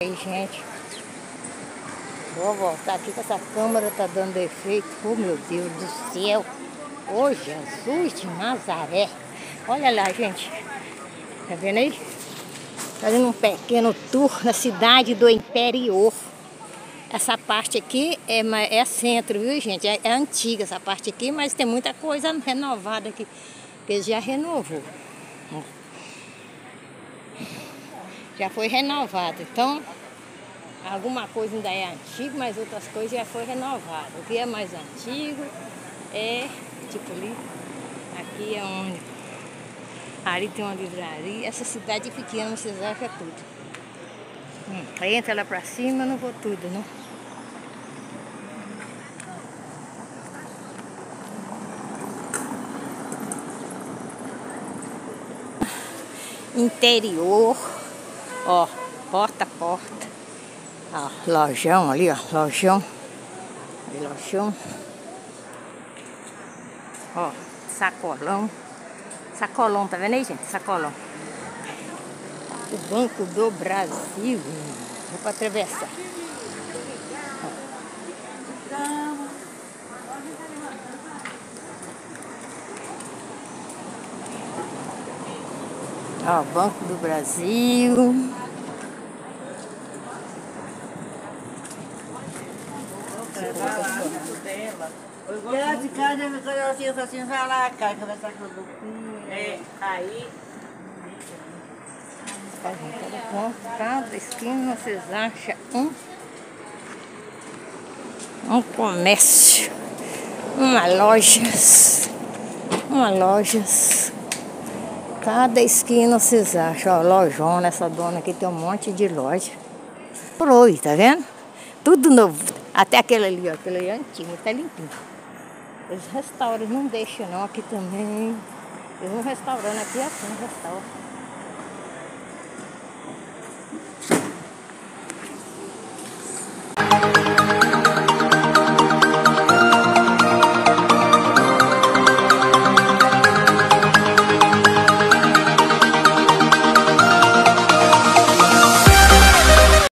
aí, gente. Vou voltar aqui que essa câmera tá dando efeito. Oh, meu Deus do céu. Ô, oh, Jesus de Nazaré. Olha lá, gente. Tá vendo aí? Fazendo um pequeno tour na cidade do interior. Essa parte aqui é, é centro, viu, gente? É, é antiga essa parte aqui, mas tem muita coisa renovada aqui. Que eles já renovou. Já foi renovado. Então, Alguma coisa ainda é antiga, mas outras coisas já foi renovada. O que é mais antigo é, tipo ali, aqui é onde. Ali tem uma livraria. Essa cidade pequena, vocês acham é tudo. Hum, entra lá pra cima, não vou tudo, não. Interior, ó, porta a porta. Ó, lojão ali, ó, lojão. Ali, lojão. Ó, sacolão. Sacolão, tá vendo aí, gente? Sacolão. O Banco do Brasil. Vou para atravessar. Ó, Banco do Brasil. Ela de casa, me conheceu assim, vai lá, cara, conversar com o Duquinho. É, aí. Cada esquina vocês acham um, um comércio, uma loja, uma lojas. Cada esquina vocês acham, ó, lojona, essa dona aqui tem um monte de loja. Por hoje, tá vendo? Tudo novo. Até aquele ali, ó, aquele ali é antigo, tá limpinho. Os restaurantes não deixam não, aqui também. Eles vão restaurando aqui assim, restaura.